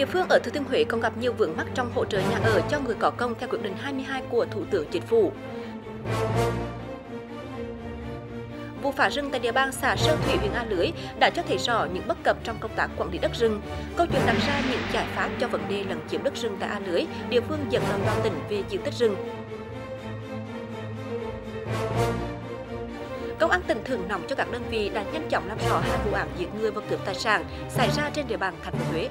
địa phương ở thừa thiên huế còn gặp nhiều vướng mắc trong hỗ trợ nhà ở cho người có công theo quyết định hai mươi hai của thủ tướng chính phủ. Vụ phá rừng tại địa bàn xã sơn thủy, huyện a lưới đã cho thấy rõ những bất cập trong công tác quản lý đất rừng. Câu chuyện đặt ra những giải pháp cho vấn đề lấn chiếm đất rừng tại a lưới, địa phương dẫn đầu toàn tỉnh về diện tích rừng. Công an tỉnh thưởng nóng cho các đơn vị đã nhanh chóng làm rõ hai vụ án giết người và cướp tài sản xảy ra trên địa bàn thành phố huế.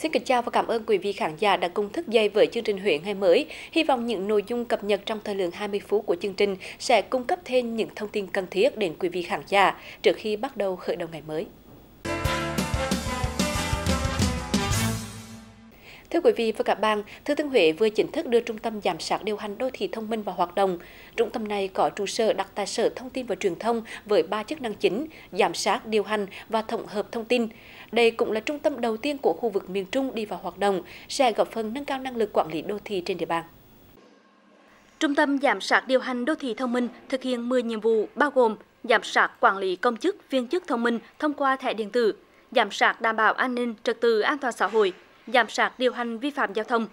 Xin kính chào và cảm ơn quý vị khán giả đã cùng thức dậy với chương trình Huế ngày mới. Hy vọng những nội dung cập nhật trong thời lượng 20 phút của chương trình sẽ cung cấp thêm những thông tin cần thiết đến quý vị khán giả trước khi bắt đầu khởi đầu ngày mới. Thưa quý vị và các bạn, Thừa Thiên Huế vừa chính thức đưa Trung tâm Giám sát điều hành đô thị thông minh vào hoạt động. Trung tâm này có trụ sở đặt tại Sở Thông tin và Truyền thông với ba chức năng chính: giám sát, điều hành và tổng hợp thông tin. Đây cũng là trung tâm đầu tiên của khu vực miền Trung đi vào hoạt động, sẽ góp phần nâng cao năng lực quản lý đô thị trên địa bàn. Trung tâm giám sát điều hành đô thị thông minh thực hiện 10 nhiệm vụ bao gồm giám sát quản lý công chức, viên chức thông minh thông qua thẻ điện tử, giám sát đảm bảo an ninh, trật tự an toàn xã hội, giám sát điều hành vi phạm giao thông,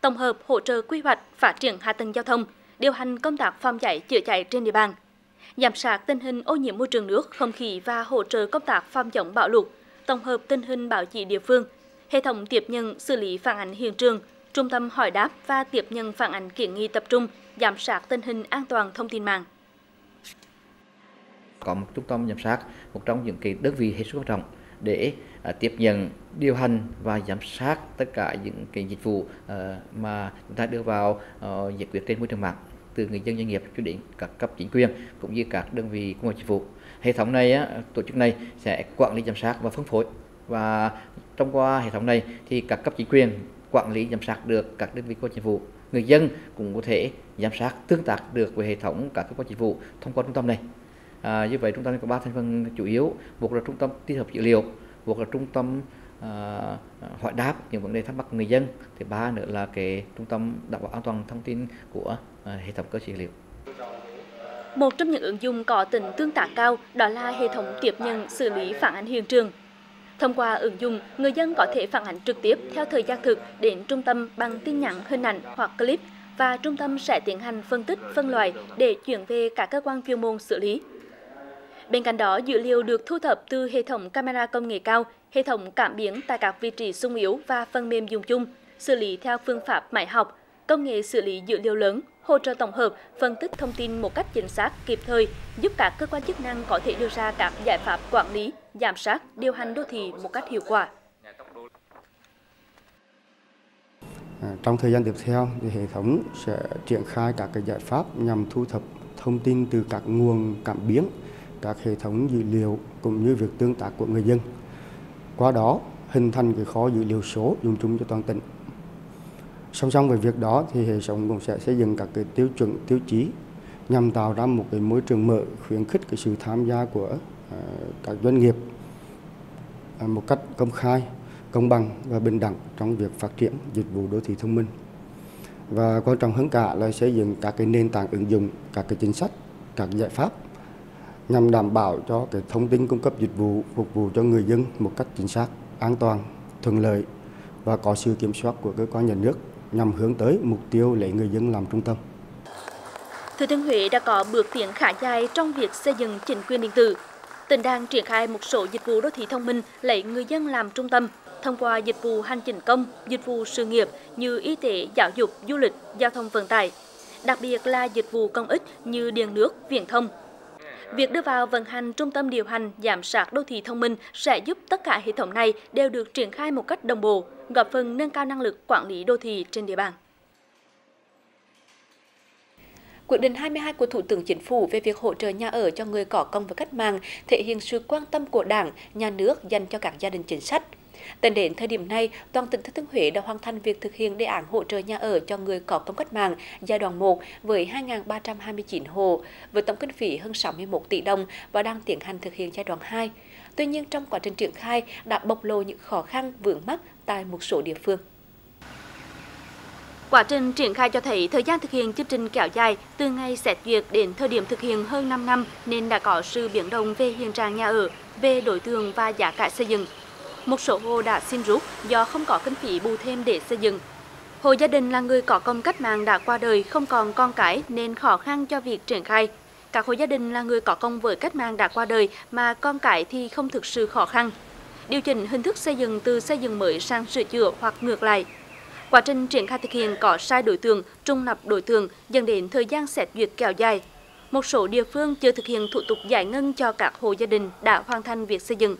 tổng hợp hỗ trợ quy hoạch phát triển hạ tầng giao thông, điều hành công tác phòng cháy chữa cháy trên địa bàn, giám sát tình hình ô nhiễm môi trường nước, không khí và hỗ trợ công tác phòng chống bão lụt, tổng hợp tình hình báo chí địa phương, hệ thống tiếp nhận xử lý phản ánh hiện trường, trung tâm hỏi đáp và tiếp nhận phản ánh kiến nghị tập trung, giám sát tình hình an toàn thông tin mạng. Có một trung tâm giám sát, một trong những cái đơn vị hết sức quan trọng để à, tiếp nhận điều hành và giám sát tất cả những cái dịch vụ à, mà chúng ta đưa vào à, giải quyết trên môi trường mạng từ người dân doanh nghiệp cho đến các cấp chính quyền cũng như các đơn vị công cấp dịch vụ. Hệ thống này á, tổ chức này sẽ quản lý giám sát và phân phối. Và trong qua hệ thống này thì các cấp chính quyền quản lý giám sát được các đơn vị có dịch vụ. Người dân cũng có thể giám sát tương tác được với hệ thống các cơ quan dịch vụ thông qua trung tâm này. À, như vậy trung tâm có ba thành phần chủ yếu một là trung tâm tích hợp dữ liệu một là trung tâm à, hỏi đáp những vấn đề thắc mắc người dân thì ba nữa là cái trung tâm đảm bảo an toàn thông tin của Ờ, hệ thống cơ sở dữ liệu một trong những ứng dụng có tính tương tác cao đó là hệ thống tiếp nhận xử lý phản ánh hiện trường. Thông qua ứng dụng, người dân có thể phản ánh trực tiếp theo thời gian thực đến trung tâm bằng tin nhắn, hình ảnh hoặc clip và trung tâm sẽ tiến hành phân tích, phân loại để chuyển về các cơ quan chuyên môn xử lý. Bên cạnh đó, dữ liệu được thu thập từ hệ thống camera công nghệ cao, hệ thống cảm biến tại các vị trí sung yếu và phần mềm dùng chung, xử lý theo phương pháp máy học, công nghệ xử lý dữ liệu lớn hỗ trợ tổng hợp, phân tích thông tin một cách chính xác, kịp thời, giúp các cơ quan chức năng có thể đưa ra các giải pháp quản lý, giám sát, điều hành đô thị một cách hiệu quả. À, trong thời gian tiếp theo, thì hệ thống sẽ triển khai các cái giải pháp nhằm thu thập thông tin từ các nguồn cảm biến, các hệ thống dữ liệu cũng như việc tương tác của người dân. Qua đó, hình thành cái kho dữ liệu số dùng chung cho toàn tỉnh song song với việc đó thì hệ thống cũng sẽ xây dựng các cái tiêu chuẩn, tiêu chí nhằm tạo ra một cái môi trường mở khuyến khích cái sự tham gia của à, các doanh nghiệp à, một cách công khai, công bằng và bình đẳng trong việc phát triển dịch vụ đô thị thông minh. Và quan trọng hơn cả là xây dựng các cái nền tảng ứng dụng, các cái chính sách, các giải pháp nhằm đảm bảo cho cái thông tin cung cấp dịch vụ phục vụ cho người dân một cách chính xác, an toàn, thuận lợi và có sự kiểm soát của cơ quan nhà nước nhằm hướng tới mục tiêu lấy người dân làm trung tâm. Thừa Thiên Huế đã có bước tiến khá dài trong việc xây dựng chính quyền điện tử. Tỉnh đang triển khai một số dịch vụ đô thị thông minh lấy người dân làm trung tâm thông qua dịch vụ hành chính công, dịch vụ sự nghiệp như y tế, giáo dục, du lịch, giao thông vận tải. Đặc biệt là dịch vụ công ích như điện nước, viễn thông, Việc đưa vào vận hành trung tâm điều hành giám sát đô thị thông minh sẽ giúp tất cả hệ thống này đều được triển khai một cách đồng bộ, góp phần nâng cao năng lực quản lý đô thị trên địa bàn. Quyết định 22 của Thủ tướng Chính phủ về việc hỗ trợ nhà ở cho người có công và cách mạng thể hiện sự quan tâm của Đảng, nhà nước dành cho các gia đình chính sách. Tính đến thời điểm này, toàn tỉnh Thừa Thiên Huế đã hoàn thành việc thực hiện đề án hỗ trợ nhà ở cho người có công cách mạng giai đoạn 1 với 2.329 hộ, với tổng kinh phí hơn 61 tỷ đồng và đang tiến hành thực hiện giai đoạn 2. Tuy nhiên, trong quá trình triển khai đã bộc lộ những khó khăn vướng mắc tại một số địa phương. Quá trình triển khai cho thấy thời gian thực hiện chương trình kéo dài từ ngày xét duyệt đến thời điểm thực hiện hơn 5 năm nên đã có sự biến động về hiện trạng nhà ở, về đối tượng và giá cả xây dựng. một số hộ đã xin rút do không có kinh phí bù thêm để xây dựng hộ gia đình là người có công cách mạng đã qua đời không còn con cái nên khó khăn cho việc triển khai các hộ gia đình là người có công với cách mạng đã qua đời mà con cái thì không thực sự khó khăn. Điều chỉnh hình thức xây dựng từ xây dựng mới sang sửa chữa hoặc ngược lại. Quá trình triển khai thực hiện có sai đối tượng, trung lập đối tượng, dẫn đến thời gian xét duyệt kéo dài. Một số địa phương chưa thực hiện thủ tục giải ngân cho các hộ gia đình đã hoàn thành việc xây dựng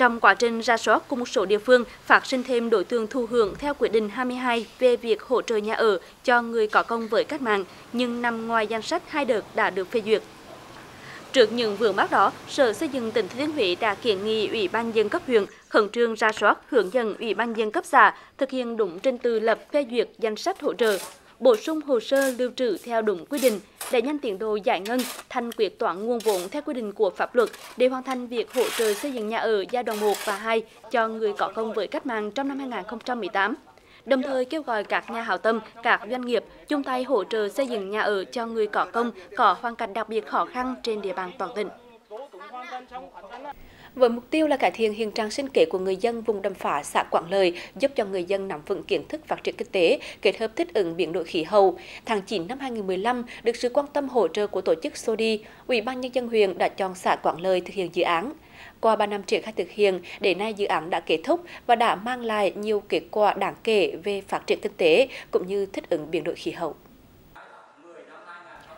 trong quá trình ra soát của một số địa phương, phát sinh thêm đối tượng thụ hưởng theo quyết định hai mươi hai về việc hỗ trợ nhà ở cho người có công với cách mạng, nhưng nằm ngoài danh sách hai đợt đã được phê duyệt. Trước những vướng mắc đó, sở xây dựng tỉnh thừa thiên huế đã kiến nghị ủy ban dân cấp huyện khẩn trương ra soát, hướng dẫn ủy ban dân cấp xã thực hiện đúng trình tự lập phê duyệt danh sách hỗ trợ bổ sung hồ sơ lưu trữ theo đúng quy định để nhanh tiến độ giải ngân thanh quyết toán nguồn vốn theo quy định của pháp luật để hoàn thành việc hỗ trợ xây dựng nhà ở giai đoạn một và hai cho người có công với cách mạng trong năm hai nghìn không trăm mười tám. Đồng thời kêu gọi các nhà hảo tâm, các doanh nghiệp chung tay hỗ trợ xây dựng nhà ở cho người có công có hoàn cảnh đặc biệt khó khăn trên địa bàn toàn tỉnh với mục tiêu là cải thiện hiện trạng sinh kế của người dân vùng đầm phá xã Quảng Lợi, giúp cho người dân nắm vững kiến thức phát triển kinh tế, kết hợp thích ứng biến đổi khí hậu. Tháng 9 năm 2015, được sự quan tâm hỗ trợ của tổ chức SODI, Ủy ban nhân dân huyện đã chọn xã Quảng Lợi thực hiện dự án. Qua 3 năm triển khai thực hiện, đến nay dự án đã kết thúc và đã mang lại nhiều kết quả đáng kể về phát triển kinh tế cũng như thích ứng biến đổi khí hậu.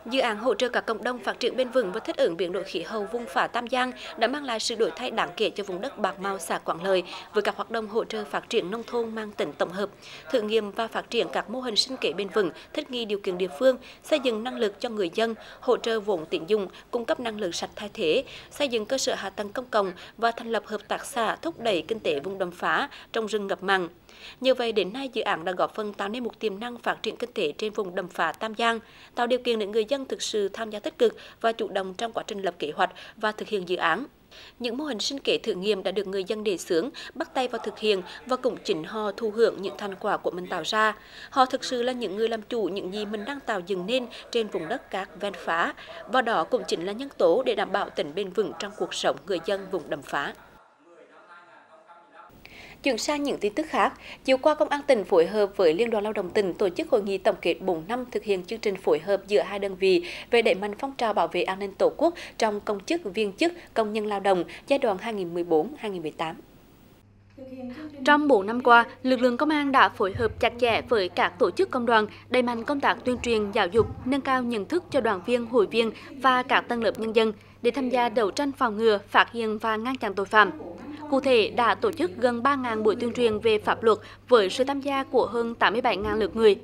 Dự án hỗ trợ các cộng đồng phát triển bền vững và thích ứng biến đổi khí hậu vùng phá Tam Giang đã mang lại sự đổi thay đáng kể cho vùng đất bạc màu xã Quảng Lợi với các hoạt động hỗ trợ phát triển nông thôn mang tính tổng hợp, thử nghiệm và phát triển các mô hình sinh kế bền vững, thích nghi điều kiện địa phương, xây dựng năng lực cho người dân, hỗ trợ vốn tín dụng, cung cấp năng lượng sạch thay thế, xây dựng cơ sở hạ tầng công cộng và thành lập hợp tác xã thúc đẩy kinh tế vùng đầm phá, trong rừng ngập mặn. Như vậy đến nay dự án đã góp phần tạo nên một tiềm năng phát triển kinh tế trên vùng đầm phá Tam Giang, tạo điều kiện để người dân thực sự tham gia tích cực và chủ động trong quá trình lập kế hoạch và thực hiện dự án. Những mô hình sinh kế thử nghiệm đã được người dân đề xướng, bắt tay vào thực hiện và cũng chính họ thu hưởng những thành quả của mình tạo ra. Họ thực sự là những người làm chủ những gì mình đang tạo dựng nên trên vùng đất cát ven phá và đó cũng chính là nhân tố để đảm bảo tính bền vững trong cuộc sống người dân vùng đầm phá. Chuyển sang những tin tức khác, chiều qua Công an tỉnh phối hợp với Liên đoàn Lao động tỉnh tổ chức hội nghị tổng kết 4 năm thực hiện chương trình phối hợp giữa hai đơn vị về đẩy mạnh phong trào bảo vệ an ninh Tổ quốc trong công chức, viên chức, công nhân lao động giai đoạn 2014-2018. Trong 4 năm qua, lực lượng công an đã phối hợp chặt chẽ với các tổ chức công đoàn, đẩy mạnh công tác tuyên truyền giáo dục, nâng cao nhận thức cho đoàn viên, hội viên và các tầng lớp nhân dân để tham gia đấu tranh phòng ngừa, phát hiện và ngăn chặn tội phạm. Cụ thể đã tổ chức gần 3.000 buổi tuyên truyền về pháp luật với sự tham gia của hơn 87.000 lượt người.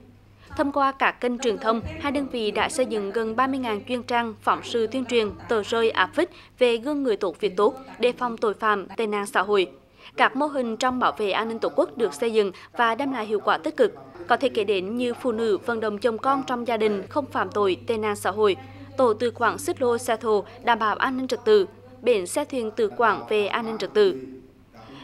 Thông qua các kênh truyền thông, hai đơn vị đã xây dựng gần 30.000 chuyên trang, phóng sự tuyên truyền, tờ rơi áp phích về gương người tốt việc tốt, đề phòng tội phạm, tệ nạn xã hội. Các mô hình trong bảo vệ an ninh Tổ quốc được xây dựng và đem lại hiệu quả tích cực. Có thể kể đến như phụ nữ vận động chồng con trong gia đình không phạm tội, tệ nạn xã hội, tổ tự quản xích lô xe thồ đảm bảo an ninh trật tự, bến xe thuyền tự quản về an ninh trật tự.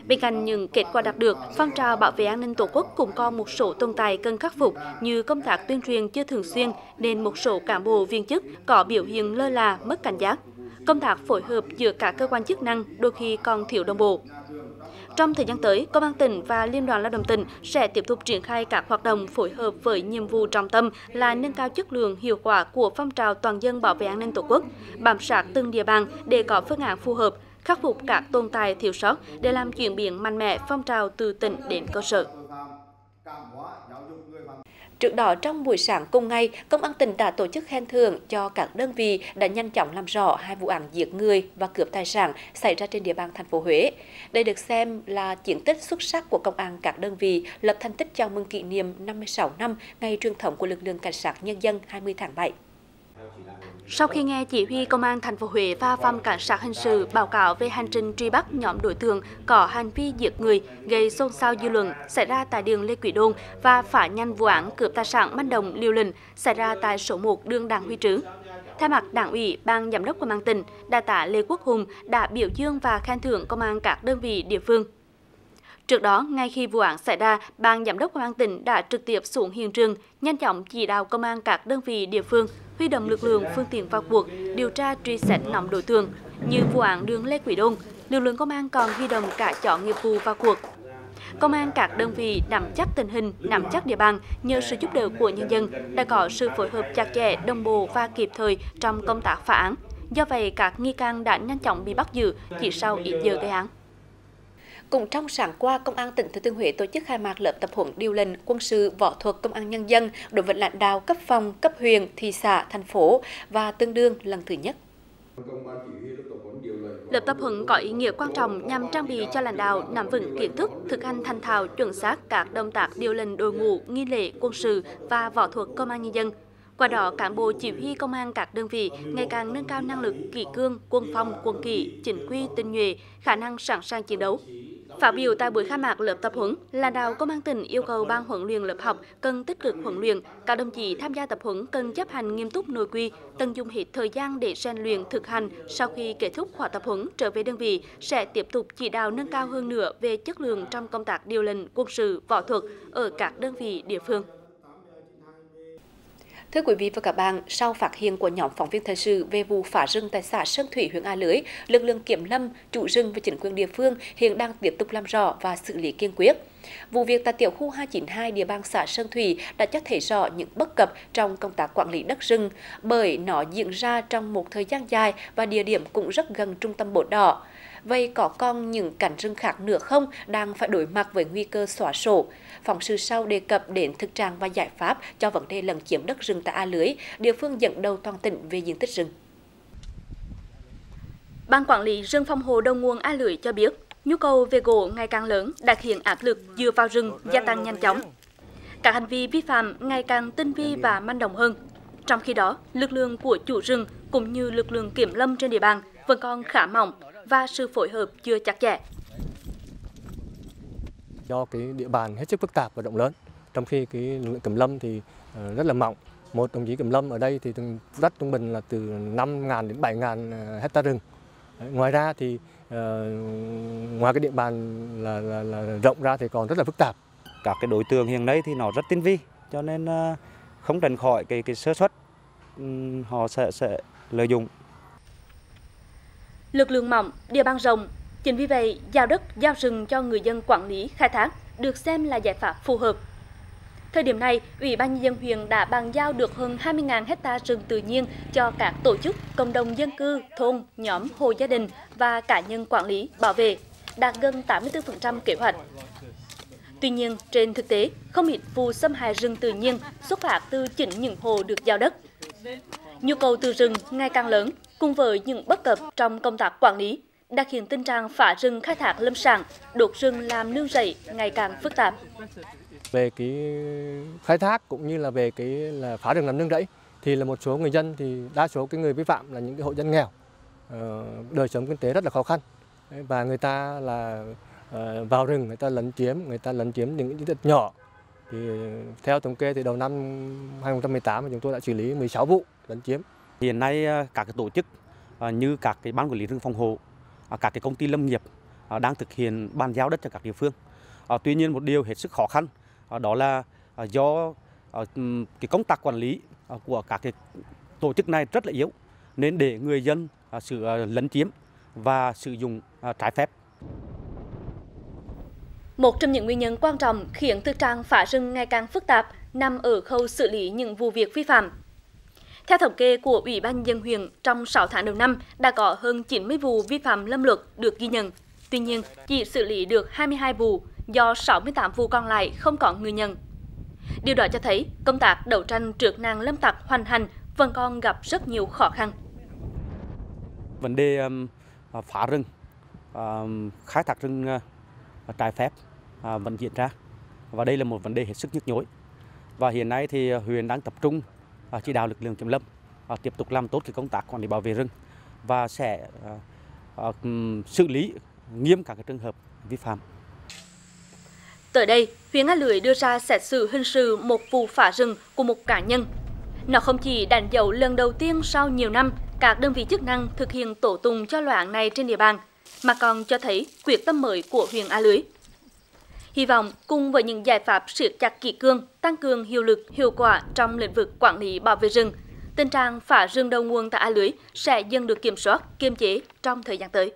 Bên cạnh những kết quả đạt được, phong trào bảo vệ an ninh Tổ quốc cũng còn một số tồn tại cần khắc phục như công tác tuyên truyền chưa thường xuyên nên một số cán bộ viên chức có biểu hiện lơ là, mất cảnh giác. Công tác phối hợp giữa các cơ quan chức năng đôi khi còn thiếu đồng bộ. Trong thời gian tới, Công an tỉnh và Liên đoàn Lao động tỉnh sẽ tiếp tục triển khai các hoạt động phối hợp với nhiệm vụ trọng tâm là nâng cao chất lượng hiệu quả của phong trào toàn dân bảo vệ an ninh Tổ quốc, bám sát từng địa bàn để có phương án phù hợp, khắc phục các tồn tại thiếu sót để làm chuyển biến mạnh mẽ phong trào từ tỉnh đến cơ sở. Trước đó trong buổi sáng cùng ngày, Công an tỉnh đã tổ chức khen thưởng cho các đơn vị đã nhanh chóng làm rõ hai vụ án giết người và cướp tài sản xảy ra trên địa bàn thành phố Huế. Đây được xem là chiến tích xuất sắc của công an các đơn vị lập thành tích chào mừng kỷ niệm 56 năm ngày truyền thống của lực lượng cảnh sát nhân dân 20 tháng 7. Sau khi nghe chỉ huy công an thành phố Huế và phòng cảnh sát hình sự báo cáo về hành trình truy bắt nhóm đối tượng có hành vi giết người gây xôn xao dư luận xảy ra tại đường Lê Quý Đôn và phá nhanh vụ án cướp tài sản manh động liều lĩnh xảy ra tại số 1 đường Đảng Huy Trứ. Thay mặt Đảng ủy, Ban giám đốc công an tỉnh, Đại tá Lê Quốc Hùng đã biểu dương và khen thưởng công an các đơn vị địa phương. Trước đó, ngay khi vụ án xảy ra, Ban giám đốc công an tỉnh đã trực tiếp xuống hiện trường, nhanh chóng chỉ đạo công an các đơn vị địa phương huy động lực lượng phương tiện vào cuộc điều tra truy xét nóng đối tượng như vụ án đường Lê Quý Đôn, lực lượng công an còn huy động cả chó nghiệp vụ vào cuộc. Công an các đơn vị nắm chắc tình hình, nắm chắc địa bàn nhờ sự giúp đỡ của nhân dân đã có sự phối hợp chặt chẽ, đồng bộ và kịp thời trong công tác phá án. Do vậy, các nghi can đã nhanh chóng bị bắt giữ chỉ sau ít giờ gây án. Cũng trong sáng qua, Công an tỉnh Thừa Thiên Huế tổ chức khai mạc lớp tập huấn điều lệnh quân sự võ thuật công an nhân dân đối với lãnh đạo cấp phòng, cấp huyện, thị xã, thành phố và tương đương lần thứ nhất. Lớp tập huấn có ý nghĩa quan trọng nhằm trang bị cho lãnh đạo nắm vững kiến thức, thực hành thành thạo chuẩn xác các động tác điều lệnh đội ngũ, nghi lễ quân sự và võ thuật công an nhân dân. Qua đó, cán bộ chỉ huy công an các đơn vị ngày càng nâng cao năng lực kỷ cương, quân phong, quân kỷ, chính quy, tinh nhuệ, khả năng sẵn sàng chiến đấu. Phát biểu tại buổi khai mạc lớp tập huấn, lãnh đạo công an tỉnh yêu cầu ban huấn luyện lớp học cần tích cực huấn luyện, các đồng chí tham gia tập huấn cần chấp hành nghiêm túc nội quy, tận dụng hết thời gian để rèn luyện thực hành. Sau khi kết thúc khóa tập huấn trở về đơn vị sẽ tiếp tục chỉ đạo nâng cao hơn nữa về chất lượng trong công tác điều lệnh quân sự võ thuật ở các đơn vị địa phương. Thưa quý vị và các bạn, sau phát hiện của nhóm phóng viên thời sự về vụ phá rừng tại xã Sơn Thủy, huyện A Lưới, lực lượng kiểm lâm, chủ rừng và chính quyền địa phương hiện đang tiếp tục làm rõ và xử lý kiên quyết. Vụ việc tại tiểu khu 292 địa bàn xã Sơn Thủy đã cho thấy rõ những bất cập trong công tác quản lý đất rừng bởi nó diễn ra trong một thời gian dài và địa điểm cũng rất gần trung tâm bộ đỏ. Vậy có còn những cảnh rừng khác nữa không đang phải đối mặt với nguy cơ xóa sổ? Phóng sự sau đề cập đến thực trạng và giải pháp cho vấn đề lấn chiếm đất rừng tại A Lưới, địa phương dẫn đầu toàn tỉnh về diện tích rừng. Ban quản lý rừng phòng hộ đầu nguồn A Lưới cho biết, nhu cầu về gỗ ngày càng lớn đã khiến áp lực dựa vào rừng gia tăng nhanh chóng. Các hành vi vi phạm ngày càng tinh vi và manh động hơn. Trong khi đó, lực lượng của chủ rừng cũng như lực lượng kiểm lâm trên địa bàn vẫn còn khá mỏng và sự phối hợp chưa chặt chẽ. Do cái địa bàn hết sức phức tạp và rộng lớn, trong khi cái lực lượng kiểm lâm thì ờ, rất là mỏng. Một đồng chí kiểm lâm ở đây thì đất trung bình là từ 5.000 đến 7.000 ờ, hecta rừng. Ngoài ra thì uh, ngoài cái địa bàn là, là, là rộng ra thì còn rất là phức tạp. Các cái đối tượng hiện nay thì nó rất tinh vi, cho nên không tránh khỏi cái cái sơ suất, họ sẽ sẽ lợi dụng lực lượng mỏng, địa bàn rộng. Chính vì vậy, giao đất, giao rừng cho người dân quản lý, khai thác được xem là giải pháp phù hợp. Thời điểm này, Ủy ban nhân dân huyện đã bàn giao được hơn 20.000 hecta rừng tự nhiên cho các tổ chức, cộng đồng dân cư, thôn, nhóm, hộ gia đình và cá nhân quản lý, bảo vệ, đạt gần 84% kế hoạch. Tuy nhiên, trên thực tế, không ít vụ xâm hại rừng tự nhiên xuất phát từ chính những hộ được giao đất. Nhu cầu từ rừng ngày càng lớn, cùng với những bất cập trong công tác quản lý đã khiến tình trạng phá rừng khai thác lâm sản, đốt rừng làm nương rẫy ngày càng phức tạp. Về cái khai thác cũng như là về cái là phá rừng làm nương rẫy thì là một số người dân thì đa số cái người vi phạm là những cái hộ dân nghèo, ờ, đời sống kinh tế rất là khó khăn. Và người ta là ờ, vào rừng người ta lấn chiếm, người ta lấn chiếm những diện tích nhỏ. Thì theo thống kê thì đầu năm 2018 chúng tôi đã xử lý 16 vụ lấn chiếm. Hiện nay ờ, các tổ chức ờ, như các cái ban quản lý rừng phòng hộ, ờ, các cái công ty lâm nghiệp đang thực hiện bàn giao đất cho các địa phương. Tuy nhiên một điều hết sức khó khăn đó là do cái công tác quản lý của các cái tổ chức này rất là yếu nên để người dân sự lấn chiếm và sử dụng trái phép. Một trong những nguyên nhân quan trọng khiến thực trạng phá rừng ngày càng phức tạp nằm ở khâu xử lý những vụ việc vi phạm theo thống kê của Ủy ban dân huyện, trong 6 tháng đầu năm đã có hơn 90 vụ vi phạm lâm luật được ghi nhận. Tuy nhiên, chỉ xử lý được 22 vụ, do 68 vụ còn lại không có người nhận. Điều đó cho thấy công tác đấu tranh trước nạn lâm tặc hoành hành vẫn còn gặp rất nhiều khó khăn. Vấn đề um, phá rừng, um, khai thác rừng uh, trái phép uh, vẫn diễn ra và đây là một vấn đề hết sức nhức nhối. Và hiện nay thì huyện đang tập trung Ờ, chỉ đạo lực lượng kiểm lâm ờ, tiếp tục làm tốt cái công tác quản lý bảo vệ rừng và sẽ ờ, xử lý nghiêm các cái trường hợp vi phạm. Tới đây, huyện A Lưới đưa ra xét xử hình sự một vụ phá rừng của một cá nhân. Nó không chỉ đánh dấu lần đầu tiên sau nhiều năm các đơn vị chức năng thực hiện tổ tùng cho loại này trên địa bàn, mà còn cho thấy quyết tâm mới của huyện A Lưới. Hy vọng cùng với những giải pháp siết chặt kỷ cương, tăng cường hiệu lực, hiệu quả trong lĩnh vực quản lý bảo vệ rừng, Tình trạng phá rừng đầu nguồn tại A Lưới sẽ dần được kiểm soát, kiềm chế trong thời gian tới.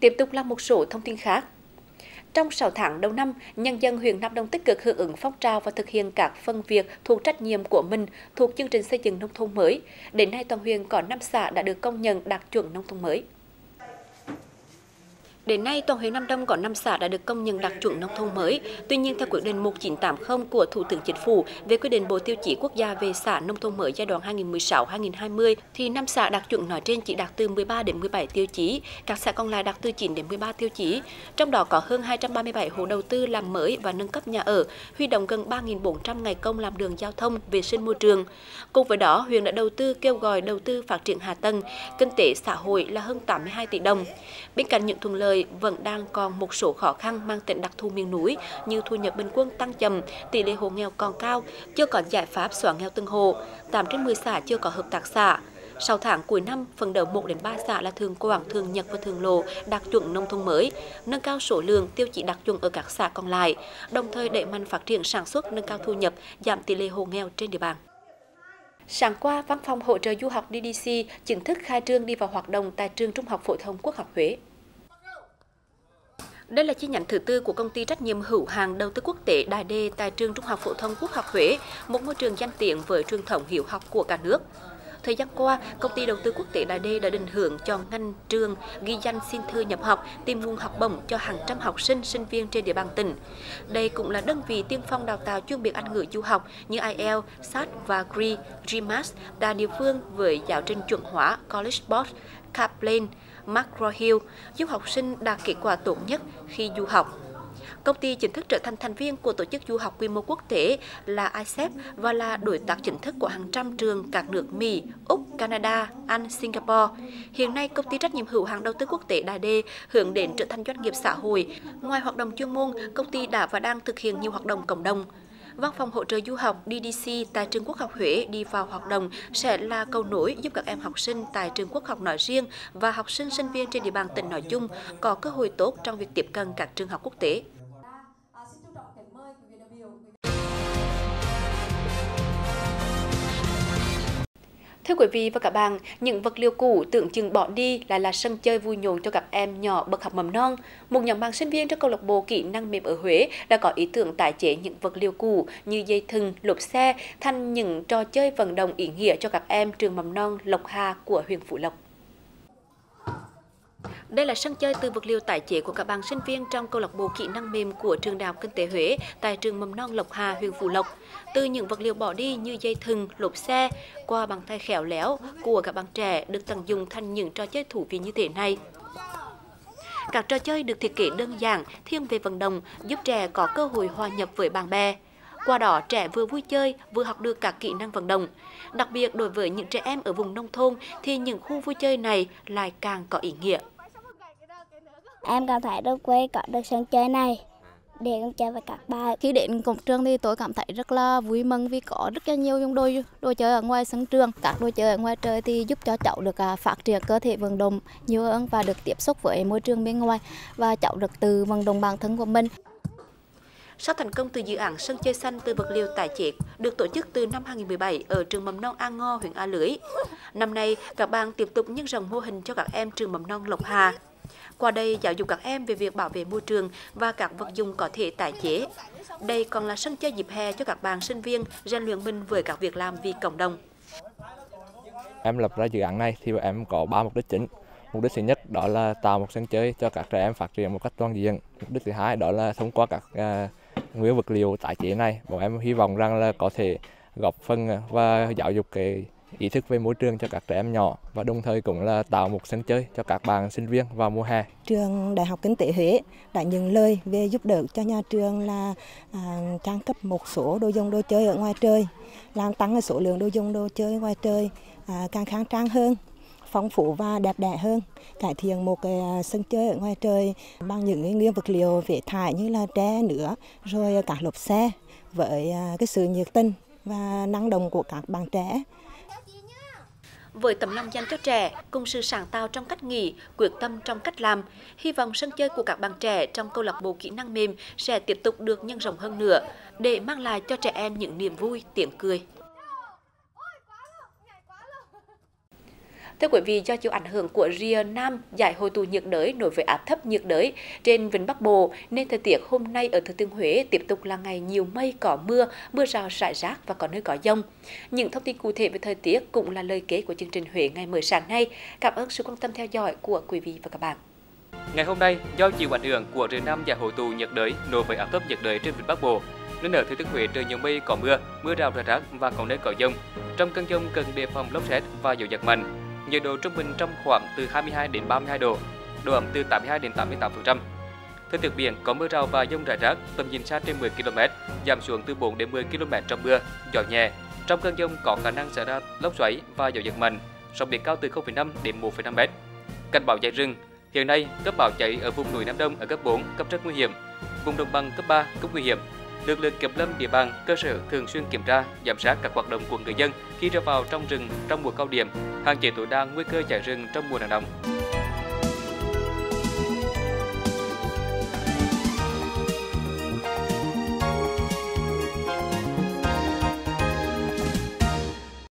Tiếp tục là một số thông tin khác. Trong 6 tháng đầu năm, nhân dân huyện Nam Đông tích cực hưởng ứng phong trào và thực hiện các phân việc thuộc trách nhiệm của mình thuộc chương trình xây dựng nông thôn mới. Đến nay toàn huyện có 5 xã đã được công nhận đạt chuẩn nông thôn mới. Đến nay, toàn huyện Nam Đông có 5 xã đã được công nhận đạt chuẩn nông thôn mới. Tuy nhiên, theo quyết định 1980 của Thủ tướng Chính phủ về quy định Bộ Tiêu chí Quốc gia về xã nông thôn mới giai đoạn 2016-2020, thì 5 xã đạt chuẩn nói trên chỉ đạt từ 13 đến 17 tiêu chí, các xã còn lại đạt từ 9 đến 13 tiêu chí. Trong đó có hơn 237 hộ đầu tư làm mới và nâng cấp nhà ở, huy động gần 3.400 ngày công làm đường giao thông, vệ sinh môi trường. Cùng với đó, huyện đã đầu tư kêu gọi đầu tư phát triển hạ tầng, kinh tế xã hội là hơn 82 tỷ đồng. Bên cạnh những thuận lợi vẫn đang còn một số khó khăn mang tính đặc thù miền núi như thu nhập bình quân tăng chậm, tỷ lệ hộ nghèo còn cao, chưa có giải pháp xóa nghèo từng hộ, 8 trên 10 xã chưa có hợp tác xã. Sau tháng cuối năm, phần đầu 1 đến 3 xã là Thường Quảng, Thường Nhật và Thường Lộ đạt chuẩn nông thôn mới, nâng cao số lượng tiêu chí đạt chuẩn ở các xã còn lại, đồng thời đẩy mạnh phát triển sản xuất, nâng cao thu nhập, giảm tỷ lệ hộ nghèo trên địa bàn. Sáng qua, Văn phòng hỗ trợ du học DDC chính thức khai trương đi vào hoạt động tại trường Trung học phổ thông Quốc học Huế. Đây là chi nhánh thứ tư của công ty trách nhiệm hữu hạn đầu tư quốc tế Đại Đề tại trường Trung học phổ thông Quốc học Huế, một môi trường danh tiếng với truyền thống hiếu học của cả nước. Thời gian qua, công ty đầu tư quốc tế Đại Đê đã định hướng cho ngành trường ghi danh xin thư nhập học, tìm nguồn học bổng cho hàng trăm học sinh, sinh viên trên địa bàn tỉnh. Đây cũng là đơn vị tiên phong đào tạo chuyên biệt Anh ngữ du học như IELTS, SAT và GRE, GMAT tại địa phương với giáo trình chuẩn hóa College Board, Kaplan, McGraw Hill, giúp học sinh đạt kết quả tốt nhất khi du học. Công ty chính thức trở thành thành viên của tổ chức du học quy mô quốc tế là ICEF và là đối tác chính thức của hàng trăm trường các nước Mỹ, Úc, Canada, Anh, Singapore. Hiện nay, công ty trách nhiệm hữu hạn đầu tư quốc tế Đài Đê hướng đến trở thành doanh nghiệp xã hội. Ngoài hoạt động chuyên môn, công ty đã và đang thực hiện nhiều hoạt động cộng đồng. Văn phòng hỗ trợ du học DDC tại trường Quốc học Huế đi vào hoạt động sẽ là cầu nối giúp các em học sinh tại trường Quốc học nói riêng và học sinh sinh viên trên địa bàn tỉnh nói chung có cơ hội tốt trong việc tiếp cận các trường học quốc tế. Thưa quý vị và các bạn, những vật liệu cũ tưởng chừng bỏ đi lại là sân chơi vui nhộn cho các em nhỏ bậc học mầm non. Một nhóm bạn sinh viên trong câu lạc bộ kỹ năng mềm ở Huế đã có ý tưởng tái chế những vật liệu cũ như dây thừng, lốp xe thành những trò chơi vận động ý nghĩa cho các em trường mầm non Lộc Hà của huyện Phú Lộc. Đây là sân chơi từ vật liệu tái chế của các bạn sinh viên trong câu lạc bộ kỹ năng mềm của trường Đại học Kinh tế Huế tại trường mầm non Lộc Hà, huyện Phú Lộc. Từ những vật liệu bỏ đi như dây thừng, lốp xe, qua bàn tay khéo léo của các bạn trẻ được tận dụng thành những trò chơi thú vị như thế này. Các trò chơi được thiết kế đơn giản, thiên về vận động, giúp trẻ có cơ hội hòa nhập với bạn bè. Qua đó, trẻ vừa vui chơi, vừa học được các kỹ năng vận động. Đặc biệt đối với những trẻ em ở vùng nông thôn thì những khu vui chơi này lại càng có ý nghĩa. Em cảm thấy rất vui có được sân chơi này để con chơi với các bạn. Khi đến cổng trường thì tôi cảm thấy rất là vui mừng vì có rất là nhiều những đồ đồ chơi ở ngoài sân trường. Các đồ chơi ở ngoài trời thì giúp cho cháu được à, phát triển cơ thể vận động nhiều hơn và được tiếp xúc với môi trường bên ngoài và cháu được từ vận động bản thân của mình. Sau thành công từ dự án sân chơi xanh từ vật liệu tái chế được tổ chức từ năm 2017 ở trường mầm non A Ngo, huyện A Lưới. Năm nay, các bạn tiếp tục nhân rộng mô hình cho các em trường mầm non Lộc Hà. Qua đây giáo dục các em về việc bảo vệ môi trường và các vật dụng có thể tái chế. Đây còn là sân chơi dịp hè cho các bạn sinh viên rèn luyện mình với các việc làm vì cộng đồng. Em lập ra dự án này thì em có ba mục đích chính. Mục đích thứ nhất đó là tạo một sân chơi cho các trẻ em phát triển một cách toàn diện. Mục đích thứ hai đó là thông qua các uh, nguyên vật liệu tái chế này, bọn em hy vọng rằng là có thể góp phần à, và giáo dục cái ý thức về môi trường cho các trẻ em nhỏ và đồng thời cũng là tạo một sân chơi cho các bạn sinh viên vào mùa hè. Trường Đại học Kinh tế Huế đã nhận lời về giúp đỡ cho nhà trường là à, trang cấp một số đồ dùng đồ chơi ở ngoài trời, làm tăng số lượng đồ dùng đồ chơi ngoài trời à, càng khang trang hơn phong phú và đẹp đẽ hơn cải thiện một cái à, sân chơi ở ngoài trời bằng những cái nguyên vật liệu phế thải như là tre nữa rồi cả lốp xe với à, cái sự nhiệt tình và năng động của các bạn trẻ với tấm lòng dành cho trẻ cùng sự sáng tạo trong cách nghĩ, quyết tâm trong cách làm, hy vọng sân chơi của các bạn trẻ trong câu lạc bộ kỹ năng mềm sẽ tiếp tục được nhân rộng hơn nữa để mang lại cho trẻ em những niềm vui, tiếng cười. Thưa quý vị, do chịu ảnh hưởng của rìa Nam giải hội tụ nhiệt đới nối với áp thấp nhiệt đới trên vịnh Bắc Bộ nên thời tiết hôm nay ở Thừa Thiên Huế tiếp tục là ngày nhiều mây có mưa, mưa rào rải rác và có nơi có dông. Những thông tin cụ thể về thời tiết cũng là lời kế của chương trình Huế ngày mới sáng nay. Cảm ơn sự quan tâm theo dõi của quý vị và các bạn. Ngày hôm nay, do chịu ảnh hưởng của rìa Nam giải hội tụ nhiệt đới nối với áp thấp nhiệt đới trên vịnh Bắc Bộ, nên ở Thừa Thiên Huế trời nhiều mây có mưa, mưa rào rải rác và có nơi có dông. Trong cơn dông cần đề phòng lốc xét và gió giật mạnh. Nhiệt độ trung bình trong khoảng từ 22 đến 32 độ, độ ẩm từ 82 đến 88%. Thời tiết biển có mưa rào và dông rải rác, tầm nhìn xa trên 10 km, giảm xuống từ 4 đến 10 km trong mưa, gió nhẹ. Trong cơn dông có khả năng xảy ra lốc xoáy và gió giật mạnh, sóng biển cao từ 0,5 đến 1,5 m. Cảnh báo cháy rừng, hiện nay cấp báo cháy ở vùng núi Nam Đông ở cấp 4, cấp rất nguy hiểm, vùng đồng bằng cấp 3, cấp nguy hiểm. Lực lượng kiểm lâm địa bàn cơ sở thường xuyên kiểm tra, giám sát các hoạt động của người dân khi ra vào trong rừng trong mùa cao điểm, hạn chế tối đa nguy cơ cháy rừng trong mùa nắng nóng.